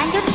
남겨